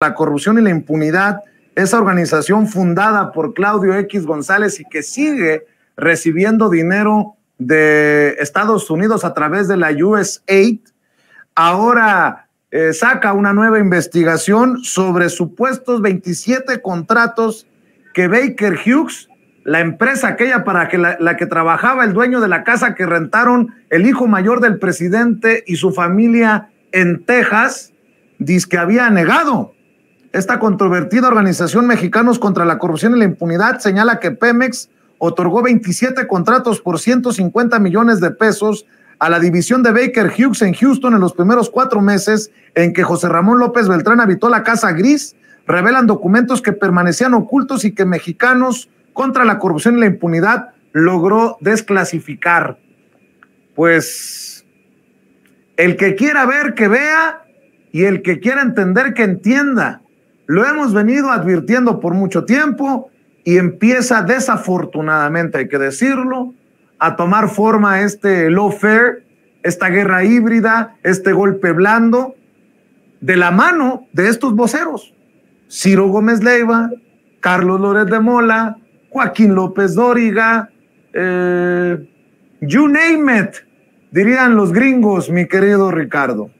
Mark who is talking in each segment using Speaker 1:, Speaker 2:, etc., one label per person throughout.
Speaker 1: la corrupción y la impunidad, esa organización fundada por Claudio X González y que sigue recibiendo dinero de Estados Unidos a través de la USAID, ahora eh, saca una nueva investigación sobre supuestos 27 contratos que Baker Hughes, la empresa aquella para que la, la, que trabajaba el dueño de la casa que rentaron el hijo mayor del presidente y su familia en Texas, dice que había negado. Esta controvertida organización Mexicanos contra la Corrupción y la Impunidad señala que Pemex otorgó 27 contratos por 150 millones de pesos a la división de Baker Hughes en Houston en los primeros cuatro meses en que José Ramón López Beltrán habitó la Casa Gris, revelan documentos que permanecían ocultos y que Mexicanos contra la corrupción y la impunidad logró desclasificar. Pues el que quiera ver, que vea, y el que quiera entender, que entienda. Lo hemos venido advirtiendo por mucho tiempo y empieza desafortunadamente, hay que decirlo, a tomar forma este lawfare, esta guerra híbrida, este golpe blando, de la mano de estos voceros. Ciro Gómez Leiva, Carlos Lórez de Mola, Joaquín López Dóriga, eh, you name it, dirían los gringos, mi querido Ricardo.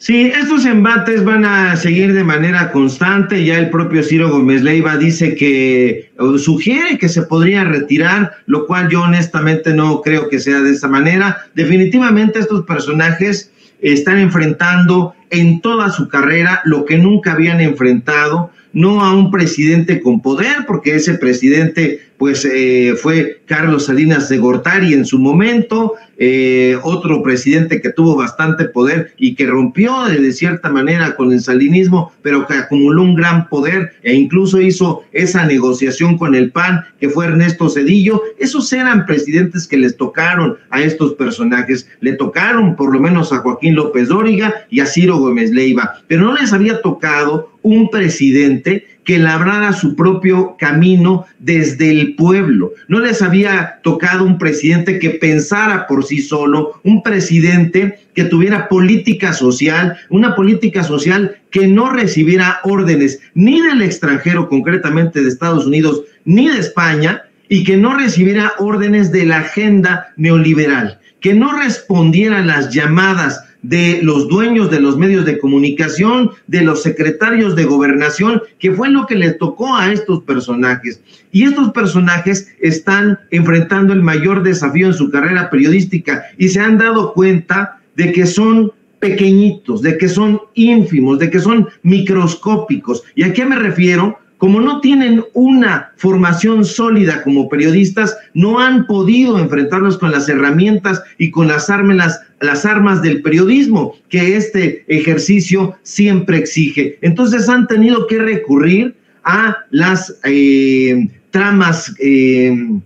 Speaker 2: Sí, estos embates van a seguir de manera constante. Ya el propio Ciro Gómez Leiva dice que sugiere que se podría retirar, lo cual yo honestamente no creo que sea de esa manera. Definitivamente estos personajes están enfrentando en toda su carrera lo que nunca habían enfrentado, no a un presidente con poder, porque ese presidente pues eh, fue Carlos Salinas de Gortari en su momento, eh, otro presidente que tuvo bastante poder y que rompió de cierta manera con el salinismo, pero que acumuló un gran poder e incluso hizo esa negociación con el PAN, que fue Ernesto Cedillo. Esos eran presidentes que les tocaron a estos personajes, le tocaron por lo menos a Joaquín López Dóriga y a Ciro Gómez Leiva, pero no les había tocado un presidente que labrara su propio camino desde el pueblo. No les había tocado un presidente que pensara por sí solo, un presidente que tuviera política social, una política social que no recibiera órdenes ni del extranjero, concretamente de Estados Unidos, ni de España, y que no recibiera órdenes de la agenda neoliberal, que no respondiera a las llamadas de los dueños de los medios de comunicación, de los secretarios de gobernación, que fue lo que les tocó a estos personajes. Y estos personajes están enfrentando el mayor desafío en su carrera periodística y se han dado cuenta de que son pequeñitos, de que son ínfimos, de que son microscópicos. ¿Y a qué me refiero? Como no tienen una formación sólida como periodistas, no han podido enfrentarnos con las herramientas y con las armas, las armas del periodismo que este ejercicio siempre exige. Entonces han tenido que recurrir a las eh, tramas. Eh,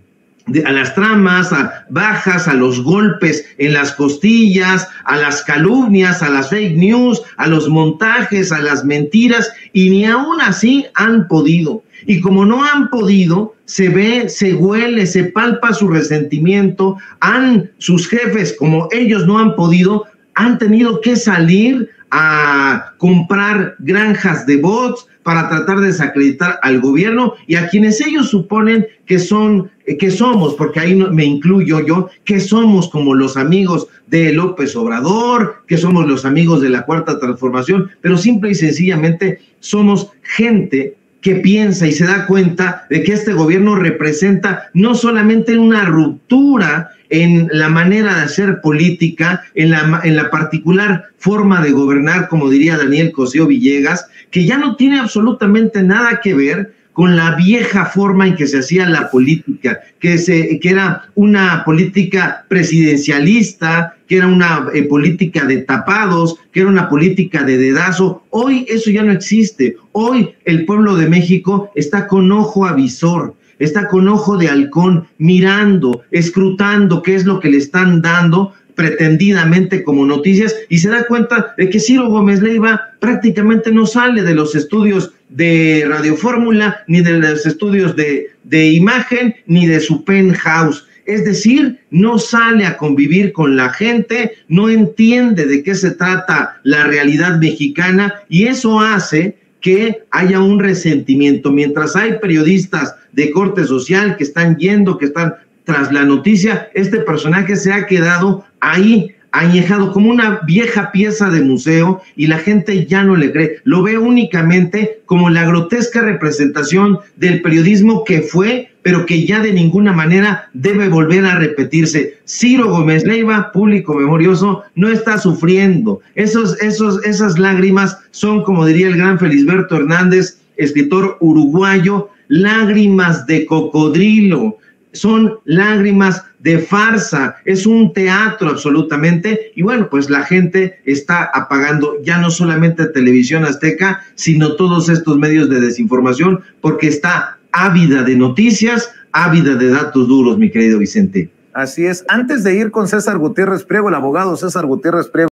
Speaker 2: a las tramas, a bajas, a los golpes en las costillas, a las calumnias, a las fake news, a los montajes, a las mentiras, y ni aún así han podido. Y como no han podido, se ve, se huele, se palpa su resentimiento, han sus jefes, como ellos no han podido, han tenido que salir a comprar granjas de bots para tratar de desacreditar al gobierno y a quienes ellos suponen que son que somos, porque ahí me incluyo yo, que somos como los amigos de López Obrador, que somos los amigos de la Cuarta Transformación, pero simple y sencillamente somos gente que piensa y se da cuenta de que este gobierno representa no solamente una ruptura en la manera de hacer política, en la, en la particular forma de gobernar, como diría Daniel Cosío Villegas, que ya no tiene absolutamente nada que ver con la vieja forma en que se hacía la política, que, se, que era una política presidencialista, que era una eh, política de tapados, que era una política de dedazo. Hoy eso ya no existe. Hoy el pueblo de México está con ojo avisor, está con ojo de halcón, mirando, escrutando qué es lo que le están dando pretendidamente como noticias y se da cuenta de que Ciro Gómez Leiva prácticamente no sale de los estudios de Radio Fórmula, ni de los estudios de, de imagen, ni de su penthouse. Es decir, no sale a convivir con la gente, no entiende de qué se trata la realidad mexicana y eso hace que haya un resentimiento. Mientras hay periodistas de corte social que están yendo, que están tras la noticia, este personaje se ha quedado ahí añejado como una vieja pieza de museo y la gente ya no le cree. Lo ve únicamente como la grotesca representación del periodismo que fue, pero que ya de ninguna manera debe volver a repetirse. Ciro Gómez Leiva, público memorioso, no está sufriendo. Esos, esos, esas lágrimas son, como diría el gran Felisberto Hernández, escritor uruguayo, lágrimas de cocodrilo son lágrimas de farsa, es un teatro absolutamente. Y bueno, pues la gente está apagando ya no solamente televisión azteca, sino todos estos medios de desinformación, porque está ávida de noticias, ávida de datos duros, mi querido Vicente.
Speaker 1: Así es. Antes de ir con César Gutiérrez Priego, el abogado César Gutiérrez Priego.